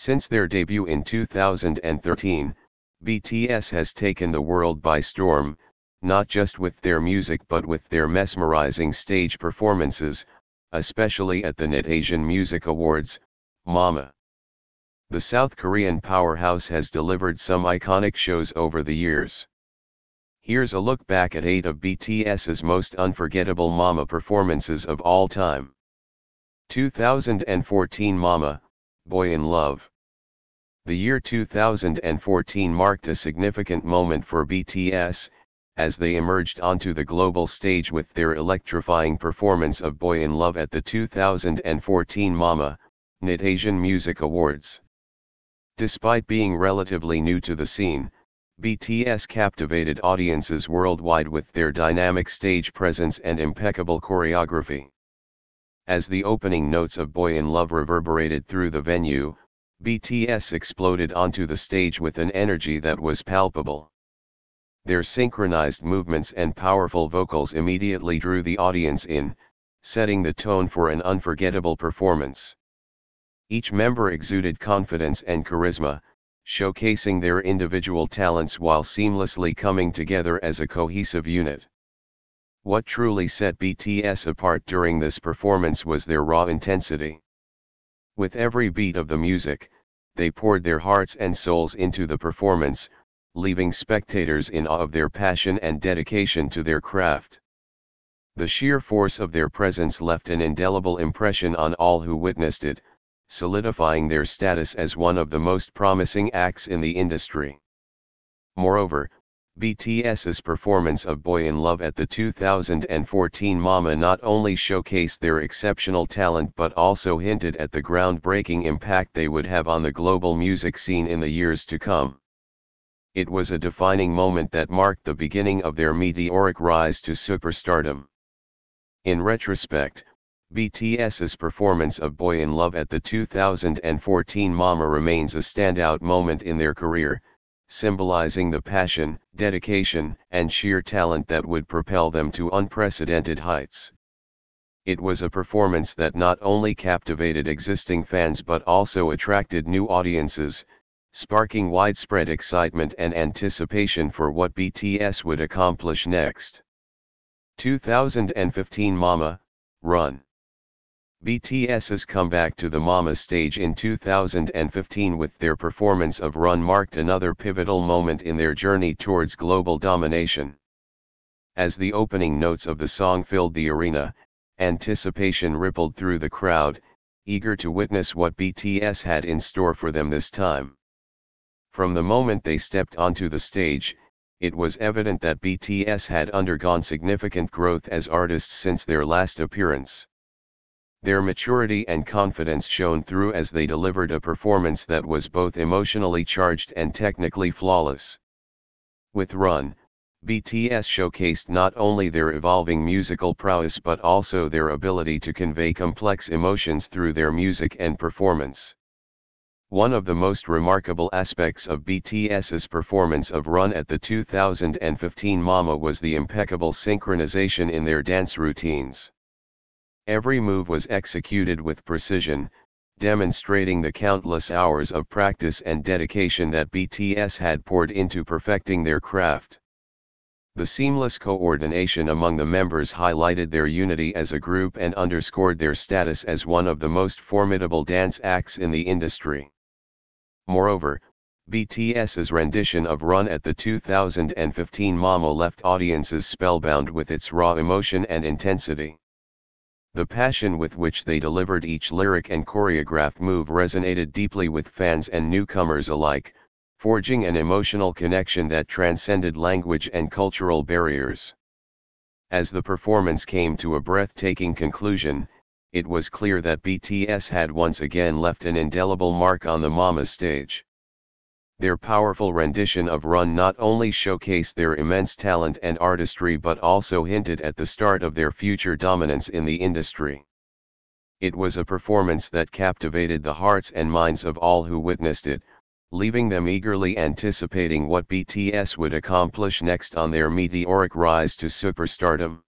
Since their debut in 2013, BTS has taken the world by storm, not just with their music but with their mesmerizing stage performances, especially at the Mnet Asian Music Awards, Mama. The South Korean powerhouse has delivered some iconic shows over the years. Here's a look back at 8 of BTS's most unforgettable Mama performances of all time. 2014 Mama, Boy in Luv. The year 2014 marked a significant moment for BTS, as they emerged onto the global stage with their electrifying performance of Boy in Luv at the 2014 Mama, Mnet Asian Music Awards. Despite being relatively new to the scene, BTS captivated audiences worldwide with their dynamic stage presence and impeccable choreography. As the opening notes of Boy in Luv reverberated through the venue, BTS exploded onto the stage with an energy that was palpable. Their synchronized movements and powerful vocals immediately drew the audience in, setting the tone for an unforgettable performance. Each member exuded confidence and charisma, showcasing their individual talents while seamlessly coming together as a cohesive unit. What truly set BTS apart during this performance was their raw intensity. With every beat of the music, they poured their hearts and souls into the performance, leaving spectators in awe of their passion and dedication to their craft. The sheer force of their presence left an indelible impression on all who witnessed it, solidifying their status as one of the most promising acts in the industry. Moreover, BTS's performance of Boy in Luv at the 2014 Mama not only showcased their exceptional talent but also hinted at the groundbreaking impact they would have on the global music scene in the years to come. It was a defining moment that marked the beginning of their meteoric rise to superstardom. In retrospect, BTS's performance of Boy in Luv at the 2014 Mama remains a standout moment in their career, symbolizing the passion, dedication, and sheer talent that would propel them to unprecedented heights. It was a performance that not only captivated existing fans but also attracted new audiences, sparking widespread excitement and anticipation for what BTS would accomplish next. 2015 Mama, Run BTS's comeback to the Mama stage in 2015 with their performance of Run marked another pivotal moment in their journey towards global domination. As the opening notes of the song filled the arena, anticipation rippled through the crowd, eager to witness what BTS had in store for them this time. From the moment they stepped onto the stage, it was evident that BTS had undergone significant growth as artists since their last appearance. Their maturity and confidence shone through as they delivered a performance that was both emotionally charged and technically flawless. With Run, BTS showcased not only their evolving musical prowess but also their ability to convey complex emotions through their music and performance. One of the most remarkable aspects of BTS's performance of Run at the 2015 Mama was the impeccable synchronization in their dance routines. Every move was executed with precision, demonstrating the countless hours of practice and dedication that BTS had poured into perfecting their craft. The seamless coordination among the members highlighted their unity as a group and underscored their status as one of the most formidable dance acts in the industry. Moreover, BTS's rendition of Run at the 2015 Mama left audiences spellbound with its raw emotion and intensity. The passion with which they delivered each lyric and choreographed move resonated deeply with fans and newcomers alike, forging an emotional connection that transcended language and cultural barriers. As the performance came to a breathtaking conclusion, it was clear that BTS had once again left an indelible mark on the Mama stage. Their powerful rendition of Run not only showcased their immense talent and artistry but also hinted at the start of their future dominance in the industry. It was a performance that captivated the hearts and minds of all who witnessed it, leaving them eagerly anticipating what BTS would accomplish next on their meteoric rise to superstardom.